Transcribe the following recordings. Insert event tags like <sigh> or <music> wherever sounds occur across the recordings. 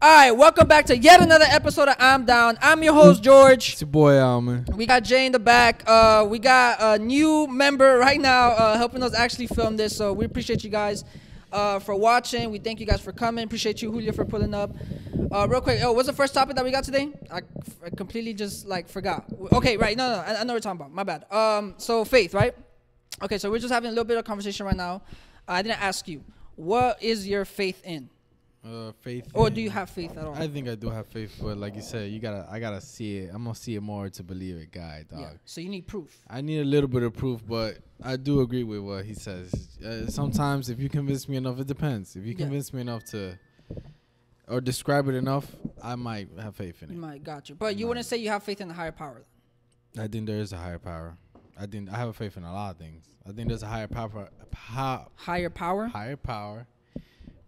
All right, welcome back to yet another episode of I'm Down. I'm your host George. It's your boy Alman. We got Jay in the back. Uh, we got a new member right now uh, helping us actually film this. So we appreciate you guys uh, for watching. We thank you guys for coming. Appreciate you, Julio, for pulling up. Uh, real quick, oh, what's the first topic that we got today? I, I completely just like forgot. Okay, right. No, no, I, I know what you're talking about. My bad. Um, so faith, right? Okay, so we're just having a little bit of conversation right now. I didn't ask you. What is your faith in? Uh, faith. Or do you have faith at all? I think I do have faith, but like you said, you gotta. I gotta see it. I'm gonna see it more to believe it, guy, dog. yeah. So you need proof. I need a little bit of proof, but I do agree with what he says. Uh, sometimes, if you convince me enough, it depends. If you Yeah. convince me enough to, or describe it enough, I might have faith in You it. might got you, but you wouldn't say you have faith in the higher power. I think there is a higher power. I think I have a faith in a lot of things. I think there's a higher power, pow, Higher power. higher power,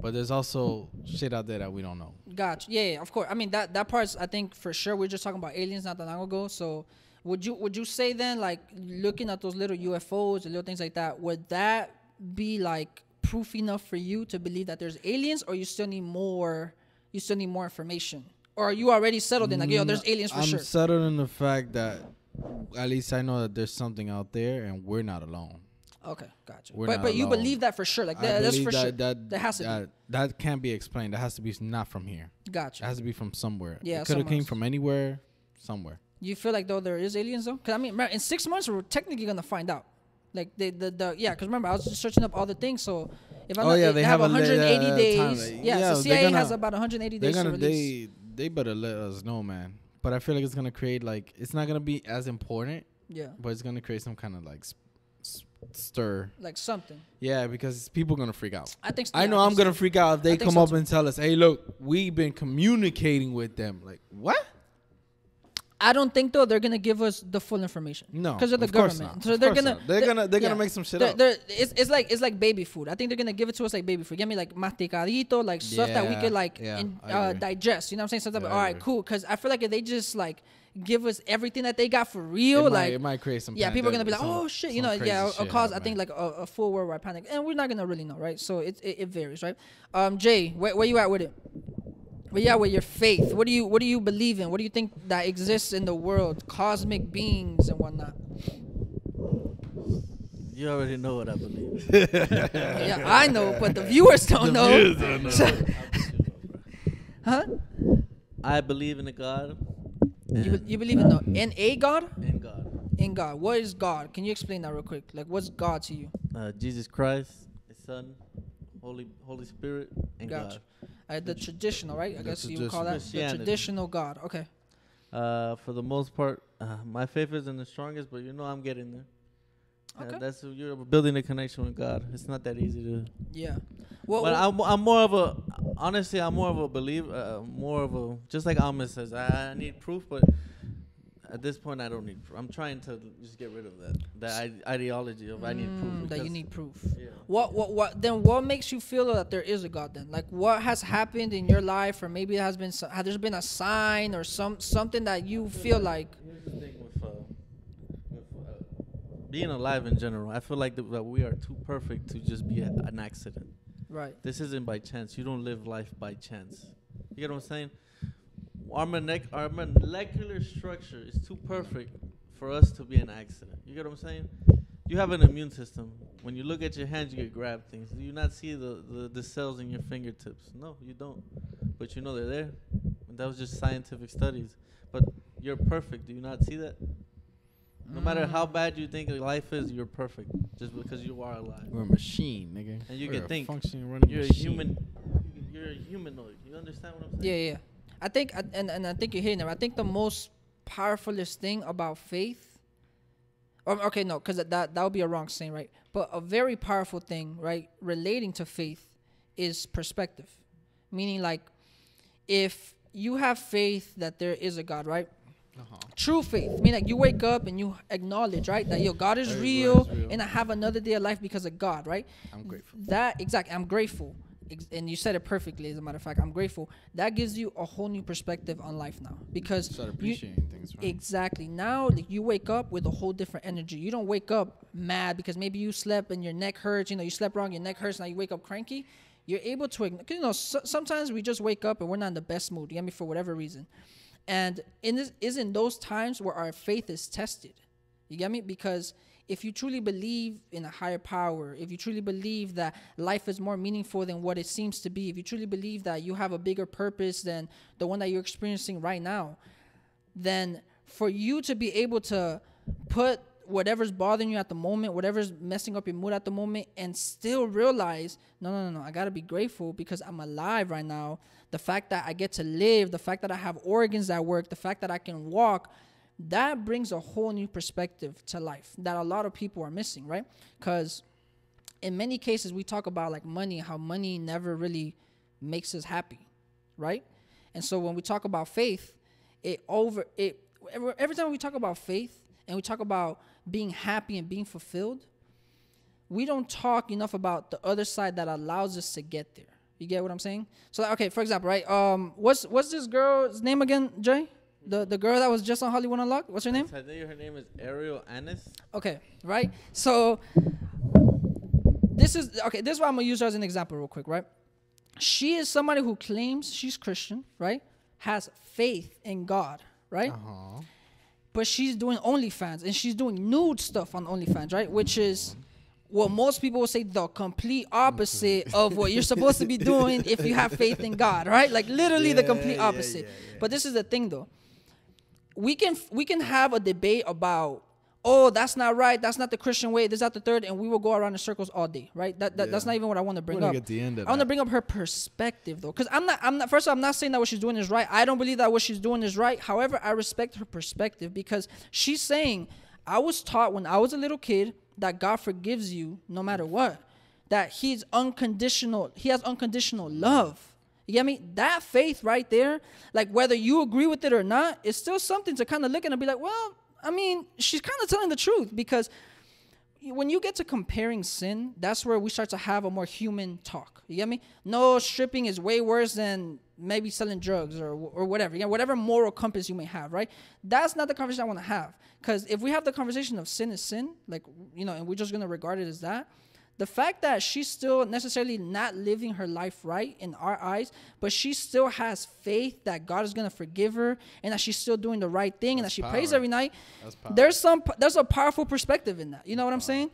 but there's also shit out there that we don't know. Gotcha. Yeah, yeah, of course. I mean that that part's I think for sure. We're just talking about aliens not that long ago. So would you would you say then like looking at those little UFOs and little things like that, would that be like proof enough for you to believe that there's aliens, or you still need more? You still need more information, or are you already settled in like yo, there's Mm, aliens for I'm sure? settled in the fact that at least I know that there's something out there and we're not alone. Okay, gotcha. We're But but you alone. believe that for sure, like that, that's for that, sure. That, That has to be. that, that can't be explained. That has to be not from here. Gotcha. It has to be from somewhere. Yeah, it could have came from anywhere, somewhere. You feel like though there is aliens though? Cause I mean, in six months we're technically gonna find out. Like the the, the yeah, cause remember I was just searching up all the things. So if I'm Oh, not, yeah, they, they have have a 180 uh, days. yeah, yeah, so CIA has gonna- about 180 They're days gonna release. they they better let us know, man. But I feel like it's gonna create like it's not gonna be as important, yeah, but it's gonna create some kind of like stir. like something. Yeah, because people gonna freak out. I think. I yeah, know I'm think gonna freak out if they come so up too. and tell us, "Hey, look, we've been communicating with them." Like, what? I don't think though they're gonna give us the full information. No, because they're the of course government. not. So Of they're gonna not. They're gonna- they're gonna make some shit They're- up. they're- it's, it's like it's like baby food. I think they're gonna give it to us like baby food. Give me like masticadito, like stuff that we Yeah, could like yeah, in, uh, digest. You know what I'm saying? Something. Yeah, all right, cool. Because I feel like if they just like give us everything that they got for real, it, like might, it might create some. yeah, people are gonna be like, pandemic, oh shit, you know, yeah, shit cause I think like a, a full worldwide panic, and we're not gonna really know, right? So it it, it varies, right? Um, Jay, where, where you at with it? Where yeah, with your faith? What do you what do you believe in? What do you think that exists in the world? Cosmic beings and whatnot. You already know what I believe. <laughs> yeah, I know, but the viewers don't know. Viewers don't <laughs> So- <laughs> huh? I believe in a God. You, be- you believe in the in a God? in God. In God. What is God? Can you explain that real quick? Like, what's God to you? Uh, Jesus Christ, His Son, Holy Holy Spirit, and Gotcha. God. Uh, the traditional, right? I guess you would call that the traditional God. Okay. Uh, for the most part, uh, my faith isn't the strongest, but you know I'm getting there. Uh, Okay. that's you're building a connection with God. It's not that easy to. Yeah. Well, but I'm, I'm more of a honestly I'm more of a believer, uh, more of a just like Alma says. I, I need proof, but at this point I don't need. Proof. I'm trying to just get rid of that that I- ideology of I need proof. Mm, that you need proof. Yeah. What what what then what makes you feel that there is a God then? Like what has happened in your life or maybe it has been so- has there been a sign or some something that you feel like Here's the thing with, uh, with uh, being alive in general. I feel like that, that we are too perfect to just be a, an accident. right. This isn't by chance. You don't live life by chance. You get what I'm saying? Our, monec- our molecular structure is too perfect for us to be an accident. You get what I'm saying? You have an immune system. When you look at your hands, you get grab things. Do you not see the, the, the cells in your fingertips? No, you don't. But you know they're there. And that was just scientific studies. But you're perfect. Do you not see that? No matter how Mm. bad you think life is, you're perfect just because you are alive. We're a machine, nigga. And you We're can a think. functioning, running You're a human. You're a humanoid. You understand what I'm saying? Yeah, yeah. I think and and I think you're hitting it. I think the most powerfulest thing about faith or, okay, no, cuz that that would be a wrong saying, right? But a very powerful thing, right, relating to faith is perspective. Meaning like if you have faith that there is a God, right? Uh-huh. True faith. I mean, like you wake up and you acknowledge, right, that your God is real, real. and I have another day of life because of God, right? I'm grateful. That exactly. I'm grateful, and you said it perfectly. As a matter of fact, I'm grateful. That gives you a whole new perspective on life now because Start you, things. Right? exactly now like, you wake up with a whole different energy. You don't wake up mad because maybe you slept and your neck hurts. You know, you slept wrong, your neck hurts. Now you wake up cranky. you're able to, 'cause, you know, so, sometimes we just wake up and we're not in the best mood. You get me for whatever reason, and in this is in those times where our faith is tested. You get me? Because if you truly believe in a higher power, if you truly believe that life is more meaningful than what it seems to be, if you truly believe that you have a bigger purpose than the one that you're experiencing right now, then for you to be able to put whatever's bothering you at the moment, whatever's messing up your mood at the moment, and still realize, no, no, no, no, I gotta be grateful because I'm alive right now. The fact that I get to live, the fact that I have organs that work, the fact that I can walk, that brings a whole new perspective to life that a lot of people are missing, right? Because in many cases we talk about like money, how money never really makes us happy, right? And so when we talk about faith, it over it every, every time we talk about faith and we talk about being happy and being fulfilled, we don't talk enough about the other side that allows us to get there. You get what I'm saying? So okay, for example, right? Um, what's what's this girl's name again, Jay? The the girl that was just on Hollywood Unlocked. What's her name? I think her name is Ariel Anis. Okay, right? So this is okay, this is why I'm gonna use her as an example real quick, right? She is somebody who claims she's Christian, right? Has faith in God, right? Uh-huh. But she's doing OnlyFans and she's doing nude stuff on OnlyFans, right? Which is what most people will say the complete opposite <laughs> of what you're supposed to be doing if you have faith in God, right? Like literally the complete Yeah, yeah, opposite. yeah, yeah. But this is the thing though. We can we can have a debate about oh that's not right, that's not the Christian way, this, is not the third, and we will go around in circles all day, right? That, that that's not even what I want to bring up. get the end of I want to bring up her perspective though, because I'm not I'm not first of all, I'm not saying that what she's doing is right. I don't believe that what she's doing is right. However, I respect her perspective because she's saying I was taught when I was a little kid that God forgives you no matter what. That He's unconditional. He has unconditional love. You get me? That faith right there, like whether you agree with it or not, is still something to kind of look at and be like, well, I mean, she's kind of telling the truth because when you get to comparing sin, that's where we start to have a more human talk. You get me? No, stripping is way worse than maybe selling drugs or or whatever. Yeah, whatever moral compass you may have, right? That's not the conversation I want to have. Because if we have the conversation of sin is sin, like you know, and we're just gonna regard it as that, the fact that she's still necessarily not living her life right in our eyes, but she still has faith that God is gonna forgive her and that she's still doing the right thing and that she prays every night. There's some there's a powerful perspective in that. You know what I'm saying?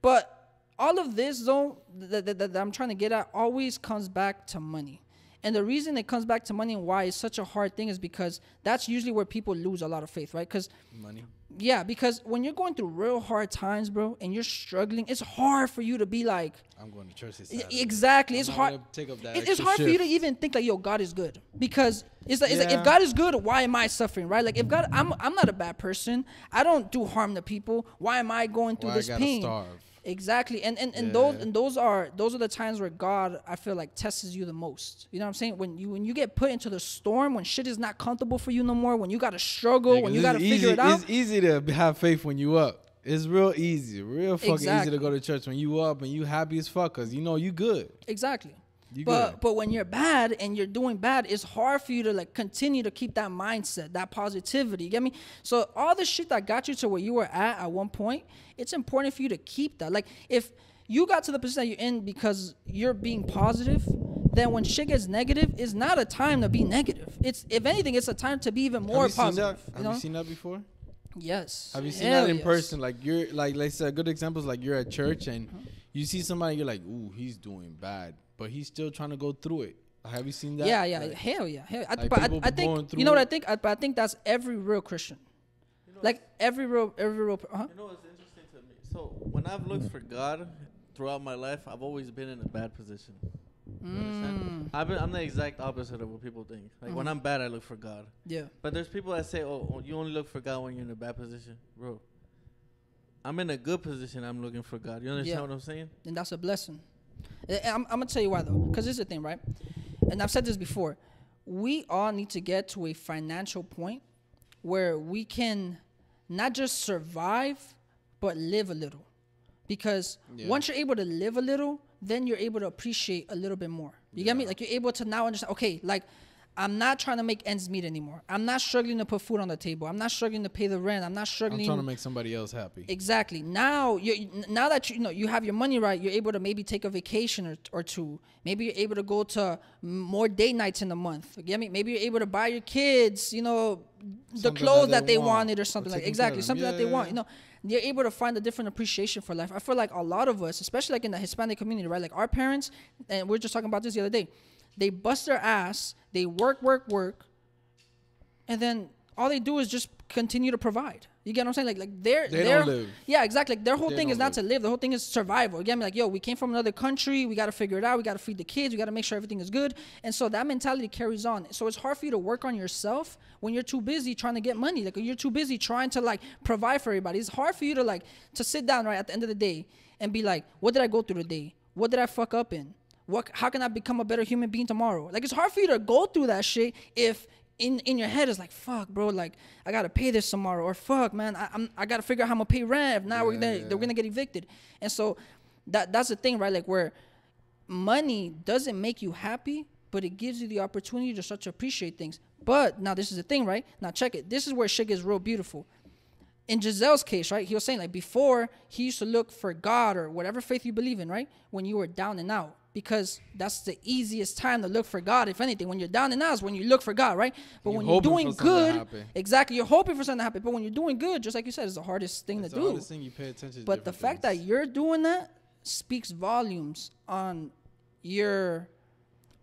But all of this though that, that, that I'm trying to get at always comes back to money. And the reason it comes back to money and why it's such a hard thing is because that's usually where people lose a lot of faith, right? Because Money. yeah, because when you're going through real hard times, bro, and you're struggling, it's hard for you to be like, I'm going to church this Saturday. Exactly. I'm It's hard. take up that it- it's hard for you to even think like, yo, God is good because it's like, it's like if God is good, why am I suffering? Right? Like if God, I'm I'm not a bad person. I don't do harm to people. Why am I going through Why I this pain? starve? Exactly. And and, and those and those are those are the times where God, I feel like, tests you the most. You know what I'm saying? When you when you get put into the storm, when shit is not comfortable for you no more, when you got to struggle, Yeah, when you got to figure it out. It's easy to have faith when you up. It's real easy, real fucking Exactly. easy to go to church when you up and you happy as fuck, cause you know you good. Exactly. You but good. but when you're bad and you're doing bad, it's hard for you to like continue to keep that mindset, that positivity. You get me? So all the shit that got you to where you were at at one point, it's important for you to keep that. Like if you got to the position that you're in because you're being positive, then when shit gets negative, it's not a time to be negative. It's if anything, it's a time to be even more have you positive. Seen that? you Have know? you seen that before? yes. Have you seen Hell that in yes. person? Like you're like let's say a good example is like you're at church and uh-huh. You see somebody you're like, ooh, he's doing bad, but he's still trying to go through it. Have you seen that? Yeah, yeah, Like, hell yeah, hell. I, like but I, people I going think through you know what I think. I, but I think that's every real Christian. Like every real, every real. Huh? You know what's interesting to me? So when I've looked for God throughout my life, I've always been in a bad position. Mm. I've been, I'm the exact opposite of what people think. Like when Mhm. I'm bad, I look for God. Yeah. But there's people that say, "Oh, oh, you only look for God when you're in a bad position, bro." I'm in a good position. I'm looking for God. You understand Yeah. what I'm saying? and that's a blessing. And I'm, I'm gonna tell you why though, because this is the thing, right? And I've said this before. We all need to get to a financial point where we can not just survive, but live a little. Because Yeah. once you're able to live a little, then you're able to appreciate a little bit more. You get me? Like you're able to now understand. Okay, like I'm not trying to make ends meet anymore. I'm not struggling to put food on the table. I'm not struggling to pay the rent. I'm not struggling. I'm trying to make somebody else happy. Exactly. Now you now that you know you have your money right, you're able to maybe take a vacation or, or two. Maybe you're able to go to more day nights in a month. You get me? Maybe you're able to buy your kids, you know, the Something clothes that that they they wanted or or something like exactly care of them. something that Yeah, they yeah, want. You know, you're able to find a different appreciation for life. I feel like a lot of us, especially like in the Hispanic community, right? Like our parents, and we are just talking about this the other day. They bust their ass. They work, work, work and then all they do is just continue to provide. You get what I'm saying? Like, like they're They they're don't live. yeah, exactly. Like their whole They thing is not to live. The whole thing is survival. You get me? Like, yo, we came from another country. We got to figure it out. We got to feed the kids. We got to make sure everything is good. And so that mentality carries on. So it's hard for you to work on yourself when you're too busy trying to get money. Like, you're too busy trying to like provide for everybody. It's hard for you to like to sit down right at the end of the day and be like, what did I go through today? What did I fuck up in? What? How can I become a better human being tomorrow? Like, it's hard for you to go through that shit if in in your head is like fuck bro like i gotta pay this tomorrow or fuck man I, i'm i gotta figure out how i'm gonna pay rent if not we're gonna they're gonna get evicted and so that that's the thing right like where money doesn't make you happy but it gives you the opportunity to start to appreciate things but now this is the thing right now check it this is where shit gets real beautiful in Jaszel's case, right? He was saying like before he used to look for God or whatever faith you believe in, right? When you were down and out, because that's the easiest time to look for God. If anything, when you're down and out is when you look for God, right? But You're when you're doing for something to good, exactly, you're hoping for something to happen. But when you're doing good, just like you said, it's the hardest thing It's to the do. hardest thing you pay attention to. But the fact that you're doing that speaks volumes on your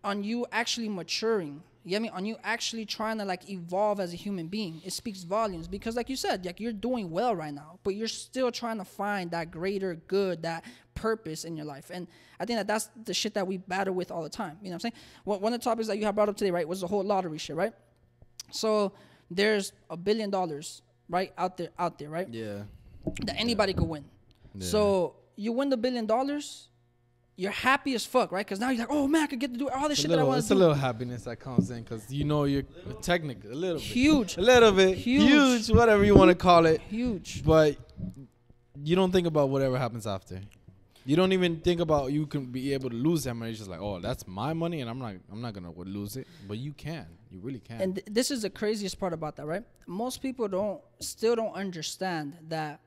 on you actually maturing. You get me? On you actually trying to like evolve as a human being. It speaks volumes because like you said, like you're doing well right now, but you're still trying to find that greater good, that purpose in your life. And I think that that's the shit that we battle with all the time. You know what I'm saying? One one of the topics that you have brought up today, right, was the whole lottery shit, right? So there's a billion dollars, right, out there, out there, right? yeah, that anybody could win. Yeah. So you win the billion dollars, you're happy as fuck, right? Because now you're like, oh man, I could get to do all this it's shit that I little, want it's a little happiness that comes in because you know you're technically a little bit, Huge, a little bit, Huge. huge, whatever you want to call it. huge. But you don't think about whatever happens after. You don't even think about you can be able to lose that money. It's just like, oh, that's my money, and I'm not, I'm not gonna lose it. But you can, you really can. And th- this is the craziest part about that, right? Most people don't still don't understand that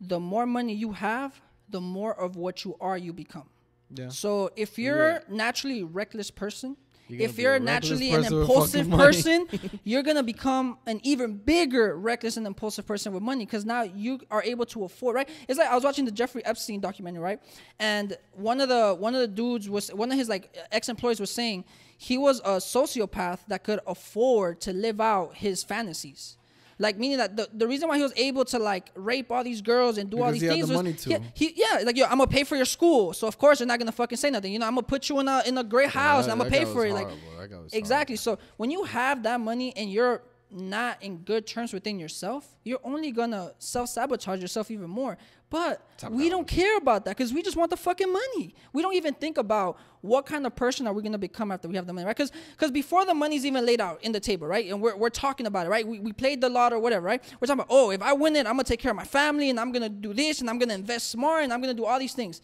the more money you have, the more of what you are you become. yeah, So if you're naturally a reckless person, You're if you're naturally an impulsive person, <laughs> you're gonna become an even bigger reckless and impulsive person with money because now you are able to afford. Right? It's like I was watching the Jeffrey Epstein documentary, right? And one of the one of the dudes was one of his like ex employees was saying he was a sociopath that could afford to live out his fantasies. Like meaning that the, the reason why he was able to like rape all these girls and do all these he had things the was money to. he, he yeah like yo I'm gonna pay for your school. So of course you're not gonna fucking say nothing. You know I'm gonna put you in a in a great house and I'm gonna pay for it like horrible. That guy was exactly. so when you have that money and you're not in good terms within yourself you're only gonna self-sabotage yourself even more but we don't care about that because we just want the fucking money. We don't even think about what kind of person are we gonna become after we have the money right? Because because before the money's even laid out in the table right? And we're, we're talking about it right? We, we played the lot or whatever right? We're talking about oh if i win it i'm gonna take care of my family and i'm gonna do this and i'm gonna invest smart and i'm gonna do all these things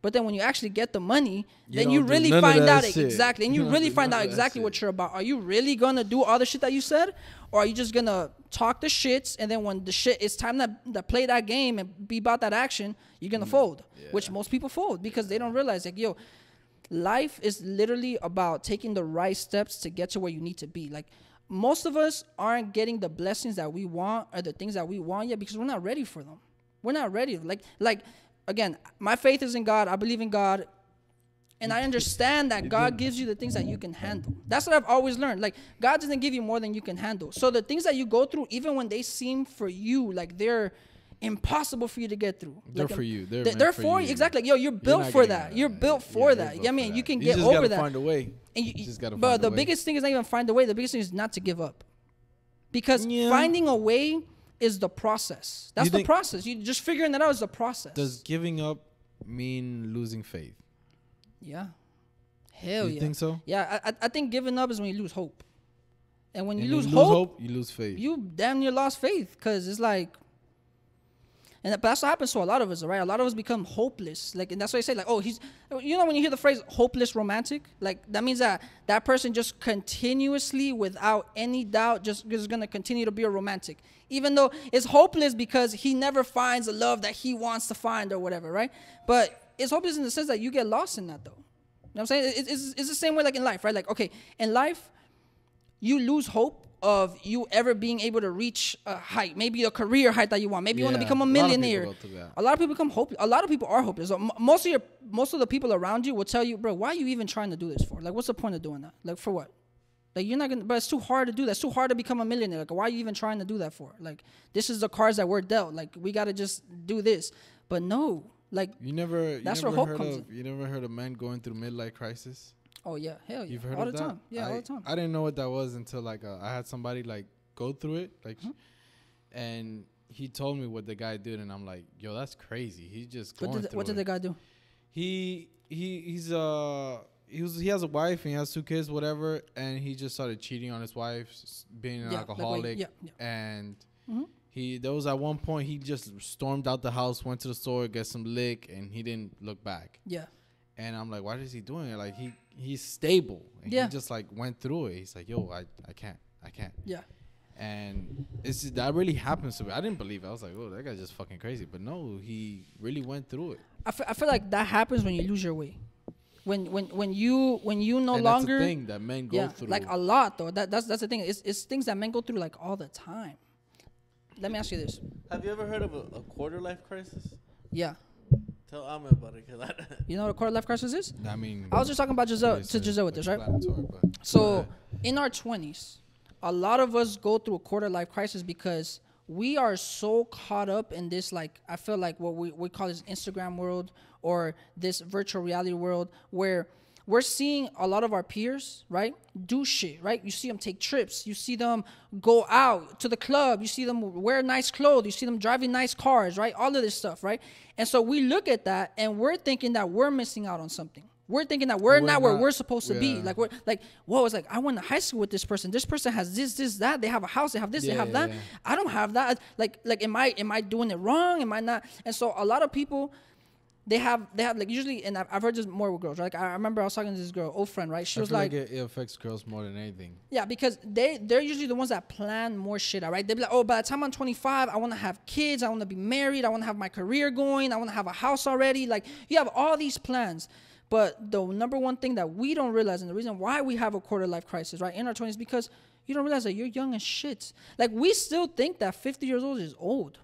but then when you actually get the money, You then you really find out shit. exactly, and You you really find out exactly what you're about. Are you really gonna do all the shit that you said, or are you just gonna talk the shits and then when the shit it's time to, to play that game and be about that action, you're Mm. gonna fold, which most people fold because they don't realize like yo, life is literally about taking the right steps to get to where you need to be. Like most of us aren't getting the blessings that we want or the things that we want yet because we're not ready for them. We're not ready. Like like again, my faith is in God. I believe in God. And I understand that God gives you the things that you can handle. That's what I've always learned. Like God doesn't give you more than you can handle. So the things that you go through, even when they seem for you like they're impossible for you to get through, They're like, for you. They're they- meant they're for for you. you. Exactly. Yo, you're built not for that. that. You're built Yeah, for you're that. built Yeah, I mean, you can You get just over gotta that. Find a way. And you, You just gotta but find a the way. biggest thing is not even find a way. The biggest thing is not to give up. Because Yeah. finding a way is the process. That's the process. You just figuring that out is the process. Does giving up mean losing faith? yeah. Hell yeah. you yeah. think so? Yeah, I, I- think giving up is when you lose hope. And when you And lose hope, you lose faith. you damn near lost faith because it's like And that- that's what happens to a lot of us, right? A lot of us become hopeless. Like, and that's why I say, like, oh, he's, you know, when you hear the phrase hopeless romantic, like, that means that that person just continuously, without any doubt, just is going to continue to be a romantic. Even though it's hopeless because he never finds the love that he wants to find or whatever, right? But it's hopeless in the sense that you get lost in that, though. You know what I'm saying? It- it's, it's the same way, like, in life, right? Like, okay, in life, you lose hope of you ever being able to reach a height, maybe a career height that you want. Maybe you want to become a a lot of people millionaire. A lot of people become hopeless. A lot of people are hopeless. Most of your, most of the people around you will tell you, bro, why are you even trying to do this for? Like, what's the point of doing that? Like, for what? Like, you're not gonna. But it's too hard to do that. It's too hard to become a millionaire. Like, why are you even trying to do that for? Like, this is the cards that we're dealt. Like, we gotta just do this. But no, like, You never, you That's where hope comes of, you never heard of men going through midlife crisis. Oh yeah, hell yeah, You've heard all the that? time. Yeah, I, all the time. I didn't know what that was until like uh, I had somebody like go through it, like, Mm-hmm. and he told me what the guy did, and I'm like, yo, that's crazy. He's just what going did through what did the guy do? he he he's uh he was he has a wife and he has two kids whatever and he just started cheating on his wife being an Yeah, like, alcoholic yeah, yeah. and Mhm. he there was at one point he just stormed out the house went to the store get some lick and he didn't look back Yeah, and i'm like why is he doing it like he he's stable and Yeah. he just like went through it he's like yo i i can't i can't yeah. and it's just- that really happens to me i didn't believe it i was like oh that guy's just fucking crazy but no he really went through it I feel, I feel like that happens when you lose your way. When when when you when you no and longer that's the thing that men go yeah through like a lot though. That that's that's the thing. It's it's things that men go through like all the time. Let me ask you this. Have you ever heard of a, a quarter life crisis? Yeah, Tell Ahmed about it, cause I, <laughs> you know what a quarter life crisis is? I mean, I was just talking about Jaszel to Jaszel with this, right? So in our twenties, a lot of us go through a quarter life crisis because we are so caught up in this like I feel like what we, we call this Instagram world or this virtual reality world where we're seeing a lot of our peers, right, do shit, right? You see them take trips, you see them go out to the club, you see them wear nice clothes, you see them driving nice cars, right? All of this stuff, right? And so we look at that and we're thinking that we're missing out on something. We're thinking that we're, We're not where not- we're supposed to be. Like we're like, whoa, it's like I went to high school with this person. This person has this, this, that. They have a house. They have this. they have yeah, that. yeah. I don't have that. Like, like, am I, am I doing it wrong? Am I not? And so a lot of people, they have, they have like usually, and I've, I've heard this more with girls. Right? Like I remember I was talking to this girl, old friend, right? She I was like, like, it, it affects girls more than anything. yeah, because they they're usually the ones that plan more shit out, right? They be like, oh, by the time I'm 25, I want to have kids, I want to be married, I want to have my career going, I want to have a house already. Like you have all these plans, but the number one thing that we don't realize, and the reason why we have a quarter life crisis, right, in our 20s, because you don't realize that you're young as shit. Like we still think that 50 years old is old.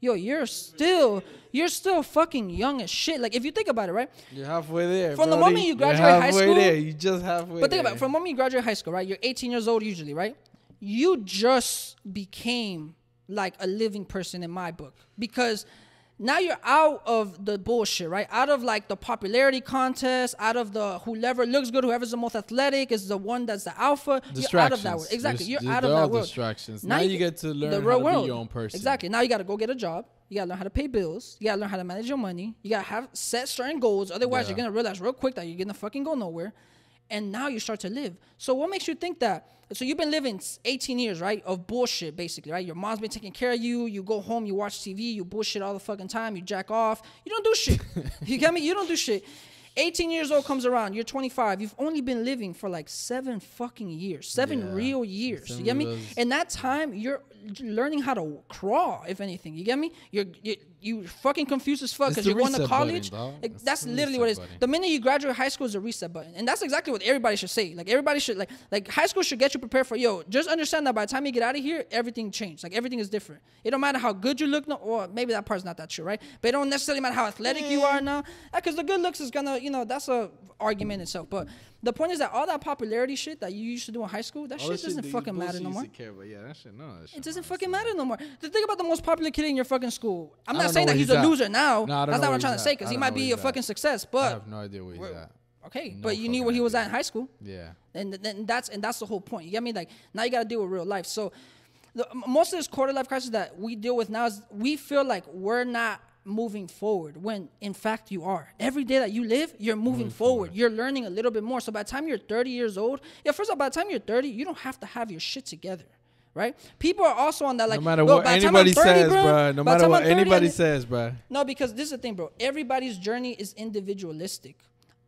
Yo, you're still you're still fucking young as shit. Like if you think about it, right? You're halfway there. From the moment you graduate high school- there. You just halfway. But think about it, from the moment you graduate high school, right? You're 18 years old usually, right? You just became like a living person in my book because now you're out of the bullshit, right? Out of like the popularity contest, out of the whoever looks good, whoever's the most athletic is the one that's the alpha. You're out of that world. Exactly. There's- You're out of that world. distractions. Now you get to learn how to be your own person. Exactly. Now you got to go get a job. You got to learn how to pay bills. You got to learn how to manage your money. You got to have set certain goals. Otherwise, Yeah. you're going to realize real quick that you're going to fucking go nowhere. And now you start to live. So what makes you think that? So you've been living 18 years, right, of bullshit, basically, right? Your mom's been taking care of you. You go home, you watch TV, you bullshit all the fucking time. You jack off. You don't do shit. <laughs> you get me? You don't do shit. 18 years old comes around. You're 25. You've only been living for like seven fucking years, seven Yeah. real years. You get me? In that time, you're learning how to crawl, if anything. You get me? You're you, you fucking confused as fuck because you're going to reset button, college. Like, that's literally what it is. button. The minute you graduate high school is a reset button, and that's exactly what everybody should say. Like everybody should like like high school should get you prepared for yo. Just understand that by the time you get out of here, everything changed. Like everything is different. It don't matter how good you look, no, or maybe that part's not that true, right? But it don't necessarily matter how athletic you are now, because the good looks is gonna you know that's a argument itself. But the point is that all that popularity shit that you used to do in high school, that All shit doesn't fucking matter no more. Care, but yeah, that shit, no, that shit It doesn't fucking matter no more. The thing about the most popular kid in your fucking school, I'm not saying that he's he's a loser now. No, That's not what I'm trying to say because he might be a he's fucking at. success. I have no idea where he's at. okay, No but you knew where he was at in high school, Yeah. and then that's and that's the whole point. You get me? Like now you got to deal with real life. So the, most of this quarter life crisis that we deal with now is we feel like we're not moving forward when in fact you are. Every day that you live, you're moving, forward. You're learning a little bit more. So by the time you're 30 years old, yeah, first of all, by the time you're 30, you don't have to have your shit together. right? People are also on that like no matter what by the time I'm anybody 30, says, bro, bro. No matter what 30, anybody says, bro. No, because this is the thing, bro. Everybody's journey is individualistic.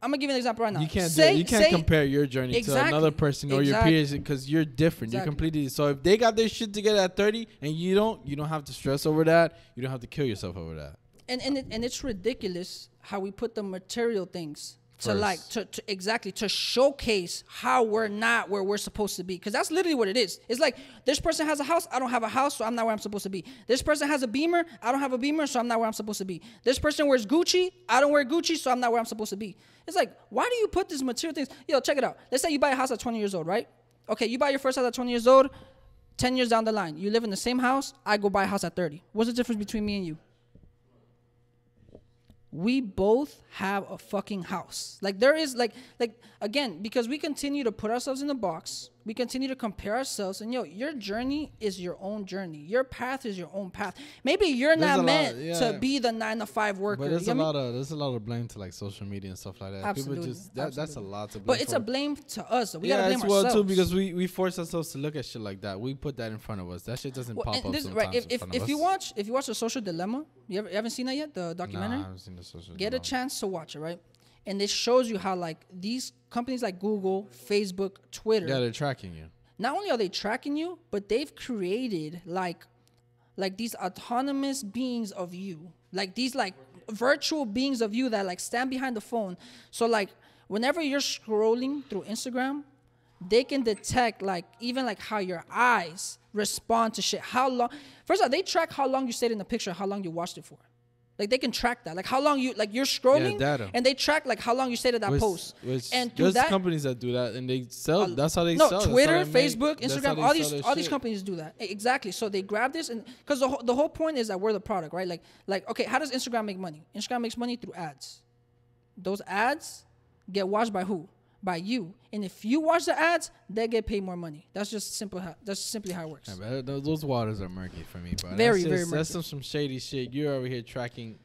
I'm gonna give you an example right now. You can't say, do it. You can't say- compare your journey Exactly. to another person or Exactly. your peers because you're different. You're completely. So if they got their shit together at 30 and you don't, you don't have to stress over that. You don't have to kill yourself over that. And and, it, and it's ridiculous how we put the material things to First. like to, to exactly to showcase how we're not where we're supposed to be. Because that's literally what it is. It's like this person has a house i don't have a house so i'm not where i'm supposed to be. This person has a beamer i don't have a beamer so i'm not where i'm supposed to be. This person wears gucci i don't wear gucci so i'm not where i'm supposed to be. It's like why do you put these material things? Yo check it out. Let's say you buy a house at 20 years old right? Okay you buy your first house at 20 years old 10 years down the line. You live in the same house i go buy a house at 30 what's the difference between me and you we both have a fucking house. Like there is like like again because we continue to put ourselves in the box. We continue to compare ourselves and yo, your journey is your own journey. Your path is your own path. Maybe you're There's not meant yeah. to be the 9 to 5 worker. But there's a lot of there's a lot of blame to like social media and stuff like that. Absolutely, People just that, that's a lot to blame. But it's for. a blame to us. So we yeah, gotta blame as well ourselves. too because we we force ourselves to look at shit like that. We put that in front of us. That shit doesn't Well, pop up this- sometimes right, if, if, if you watch if you watch the social dilemma, you ever you haven't seen that yet? The documentary nah? I haven't seen the social. get a chance to watch it, right? And this shows you how like these companies like Google, Facebook, Twitter, Yeah, they're tracking you. not only are they tracking you, but they've created like like these autonomous beings of you. Like these like virtual beings of you that like stand behind the phone. So like whenever you're scrolling through Instagram, they can detect like even like how your eyes respond to shit. How long first of all, they track how long you stayed in the picture, how long you watched it for. Like they can track that. Like how long you like you're scrolling data. and they track like how long you stayed at that Which- post. which and there's that companies that do that and they sell. that's how they no, sell. Twitter, make- Facebook, that's Instagram, all these all these companies do that. Exactly. So they grab this and because the whole, the whole point is that we're the product, right? Like like okay, how does Instagram make money? Instagram makes money through ads. Those ads get watched by who? By you. And if you watch the ads, they get paid more money. That's just simple. How, that's simply how it works. Yeah, those- waters are murky for me, bro. Very, that's very just, That's some, some shady shit. You're over here tracking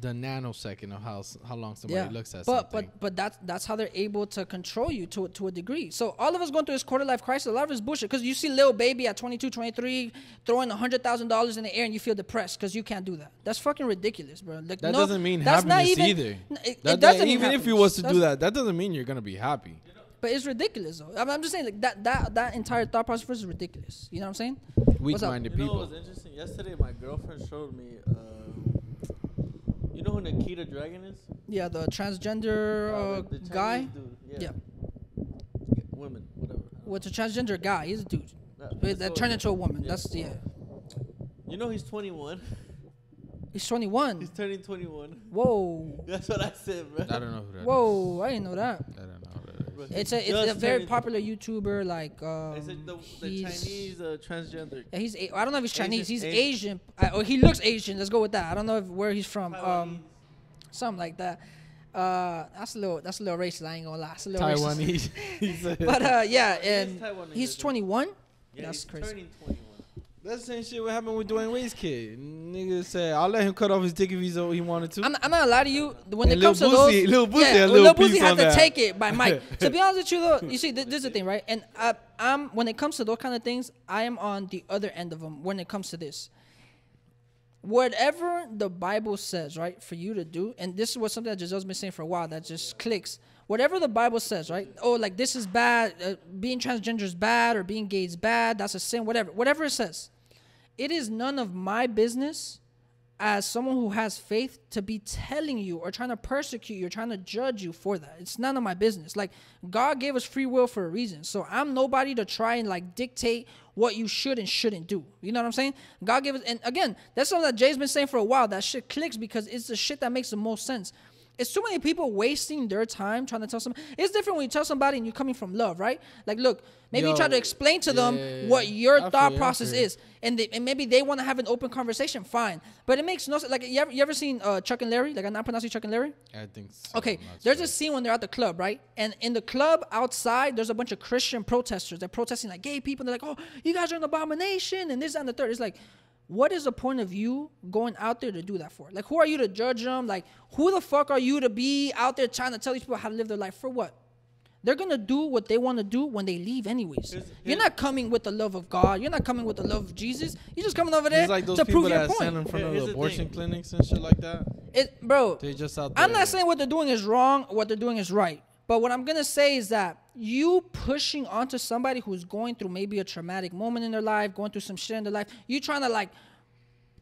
the nanosecond of how how long somebody looks at but something. but but that's that's how they're able to control you to to a degree. So all of us going through this quarter life crisis, a lot of it's bullshit. Because you see little baby at 22, 23 throwing hundred thousand dollars in the air and you feel depressed because you can't do that. That's fucking ridiculous, bro. Like, that no, doesn't mean that's not happiness even, either. n- It, That- it doesn't even if you was to That's- do that, that doesn't mean you're gonna be happy. but it's ridiculous though. I'm, I'm just saying like that that that entire thought process is ridiculous. You know what I'm saying? Weak-minded people. You know people. what was interesting? Yesterday, my girlfriend showed me. Uh, you know who Nikita Dragon is? Yeah, the transgender uh, the- the guy. Dude. Yeah. Yeah. Women, whatever. What's a transgender guy? He's a dude. Yeah, Wait, that turned into a woman. yeah. That's yeah. You know he's 21. He's 21. He's turning 21. Whoa. <laughs> That's what I said, bro. I don't know who that is. Whoa, I didn't know that. I don't know who that is. Bro, It's a he's it's a very turning- popular YouTuber like um, I said the, the he's- Chinese uh, transgender. Yeah, he's a- I don't know if he's Chinese. Asian- he's Asian. Asian. Uh, or he looks Asian. Let's go with that. I don't know if, where he's from. Um, something like that. Uh, that's a little that's a little racist. I ain't gonna lie. It's a little racist. Taiwanese. <laughs> He said- <laughs> But uh, yeah, He is and Taiwanese, I he's think. 21. Yeah, That's he's crazy. turning 21. That's the same shit what happened with Dwyane Wade's kid. Nigga said, I'll let him cut off his dick if he's he wanted to. I'm, I'm not lie to you. When And it comes to Lil those, Boosie- Lil Boosie yeah, Lil little Boosie had to that. take it by <laughs> Mike. to be honest with you, though, you see, th- this is the thing, right? And I, I'm when it comes to those kind of things, I am on the other end of them. When it comes to this, whatever the Bible says, right, for you to do, and this is what something that Jaszel's been saying for a while that just clicks. Whatever the Bible says, right? Oh, like this is bad. Uh, being transgender is bad, or being gay is bad. That's a sin. Whatever, whatever it says it is none of my business as someone who has faith to be telling you or trying to persecute you or trying to judge you for that. It's none of my business. Like God gave us free will for a reason. So I'm nobody to try and like dictate what you should and shouldn't do. You know what I'm saying? God gave us and again, that's something that Jay's been saying for a while. That shit clicks because it's the shit that makes the most sense. It's too many people wasting their time trying to tell somebody. It's different when you tell somebody and you're coming from love, right? Like, look, maybe you try to explain to them yeah, yeah, yeah. what your I thought I process is, and, they, and maybe they want to have an open conversation. Fine, but it makes no sense. Like, you ever, you ever seen uh, Chuck and Larry? Like, I'm not pronouncing Chuck and Larry. I think so. Okay, there's sure. a scene when they're at the club, right? And in the club outside, there's a bunch of Christian protesters. They're protesting like gay people. They're like, "Oh, you guys are an abomination," and this and the third. It's like, what is the point of you going out there to do that for? Like, who are you to judge them? Like, who the fuck are you to be out there trying to tell these people how to live their life for what? they're gonna do what they want to do when they leave, anyways. Here's- You're here's- not coming with the love of God. You're not coming with the love of Jesus. You're just coming over there like those to people prove your that stand in point. front of Here's the the abortion thing. clinics and shit like that. It, bro, They just out there. I'm not saying what they're doing is wrong. What they're doing is right. But what I'm gonna say is that you pushing onto somebody who's going through maybe a traumatic moment in their life, going through some shit in their life, you trying to like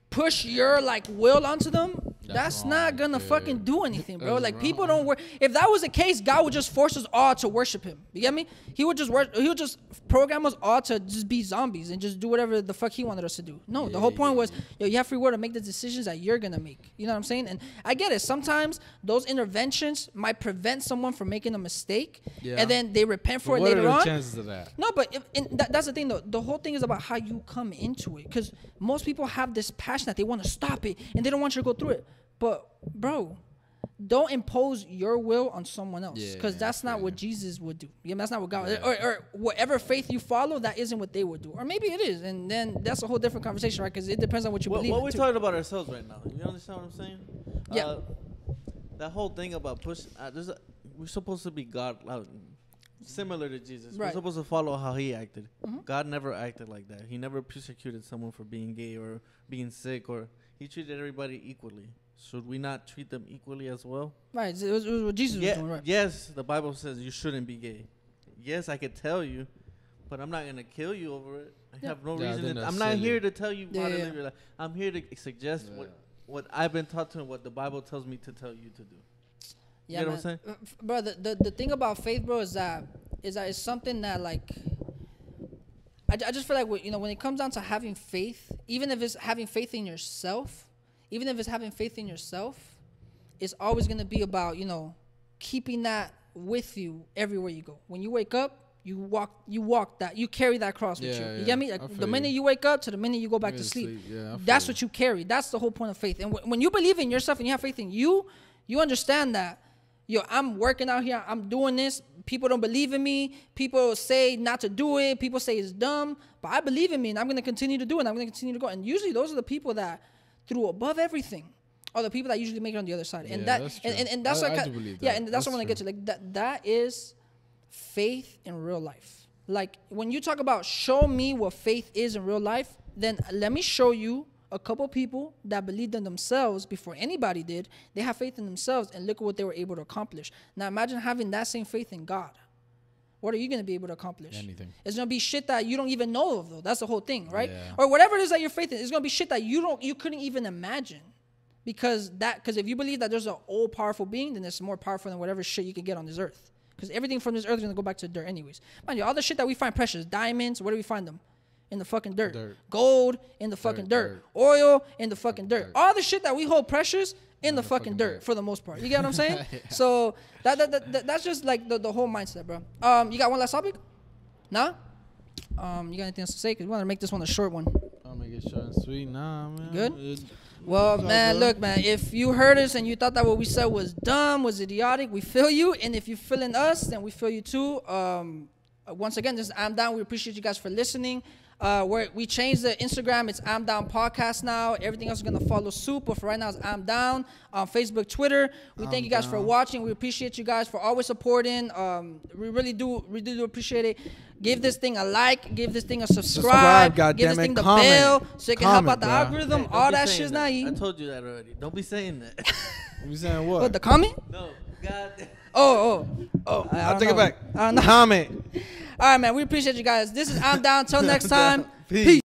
push your like will onto them. That's, not gonna dude. fucking do anything, bro. That's like people don't work. If that was the case, God would just force us all to worship Him. You get me? He would just work. He would just program us all to just be zombies and just do whatever the fuck He wanted us to do. No, the whole point was, yo, you have free will to make the decisions that you're gonna make. You know what I'm saying? And I get it. Sometimes those interventions might prevent someone from making a mistake, Yeah. and then they repent for But it what are later the on. chances of that? No, but if, that, that's the thing though. The whole thing is about how you come into it. Because most people have this passion that they want to stop it and they don't want you to go through it. But bro, don't impose your will on someone else. Because yeah, that's not fair. what Jesus would do. Yeah, that's not what God Yeah. or, or whatever faith you follow, that isn't what they would do. Or maybe it is, and then that's a whole different conversation, right? Because it depends on what you What, believe. what in, we too. talking about ourselves right now? You understand what I'm saying? Yeah. Uh, that whole thing about push. Uh, a, we're supposed to be God, uh, similar to Jesus. Right. We're supposed to follow how He acted. Mhm. God never acted like that. He never persecuted someone for being gay or being sick, or He treated everybody equally. Should we not treat them equally as well? Right. It was, it was what Jesus was doing, right? Yes, the Bible says you shouldn't be gay. Yes, I could tell you, but I'm not gonna kill you over it. I Yeah. have no Yeah, reason. To, I'm not silly. here to tell you Yeah, how to yeah. live your life. I'm here to suggest Yeah. what what I've been taught to and what the Bible tells me to tell you to do. Yeah, You know what man. I'm Uh, f- Bro, the, the, the thing about faith, bro, is that is that it's something that like I, I just feel like you know when it comes down to having faith, even if it's having faith in yourself, even if it's having faith in yourself, it's always gonna be about you know keeping that with you everywhere you go. When you wake up, you walk you walk that you carry that cross with you. You yeah. get me? Like, the minute you. you wake up to the minute you go back to sleep. sleep. Yeah, That's you. what you carry. That's the whole point of faith. And wh- when you believe in yourself and you have faith in you, you understand that, yo, I'm working out here. I'm doing this. People don't believe in me. People say not to do it. People say it's dumb. But I believe in me and I'm going to continue to do it. And I'm going to continue to go. And usually those are the people that, through above everything, are the people that usually make it on the other side. And Yeah, that, that's and, and, and that's I- what I do believe Yeah, and that's, That's what I want to get to. Like that, that is faith in real life. Like when you talk about show me what faith is in real life, then let me show you a couple people that believed in themselves before anybody did. They have faith in themselves and look at what they were able to accomplish. Now imagine having that same faith in God. What are you going to be able to accomplish? Anything. It's going to be shit that you don't even know of though. That's the whole thing, right? Yeah. Or whatever it is that you're faith in, it's going to be shit that you don't you couldn't even imagine. Because that because if you believe that there's an all powerful being, then it's more powerful than whatever shit you can get on this earth. Because everything from this earth is gonna go back to the dirt anyways. Mind you, all the shit that we find precious, diamonds, where do we find them? In the fucking dirt. Dirt. Gold in the fucking dirt. dirt. Oil in the fucking dirt. Dirt. All the shit that we hold precious in the, the fucking, fucking dirt, dirt. for the most part. You get what I'm <laughs> saying? So that, that, that, that- that's just like the, the whole mindset, bro. Um, you got one last topic? Nah? Um, you got anything else to say? Cause we want to make this one a short one. I'll make it short and sweet. Nah, man. Good? It- Well, man, good. look, man. If you heard us and you thought that what we said was dumb, was idiotic, we feel you. And if you're feeling us, then we feel you too. Um, once again, this is I'm down. We appreciate you guys for listening. Uh, we we changed the Instagram. It's I'm down podcast now. Everything else is gonna follow suit. But for right now, it's I'm down on Facebook, Twitter. We thank I'm you guys for watching. We appreciate you guys for always supporting. Um, we really do, really do appreciate it. Give this thing a like. Give this thing a subscribe. Subscribe, give this goddammit. thing the Comment. bell so it can help out the bruh. algorithm. Hey, All that saying shit's that. not I told you that already. Don't be saying that. <laughs> You saying what? What the comment? no, God. Oh, oh, oh! I I'll don't take it back. I don't know. Comment. <laughs> All right, man. We appreciate you guys. This is I'm down. Till <laughs> next time. Peace. Peace.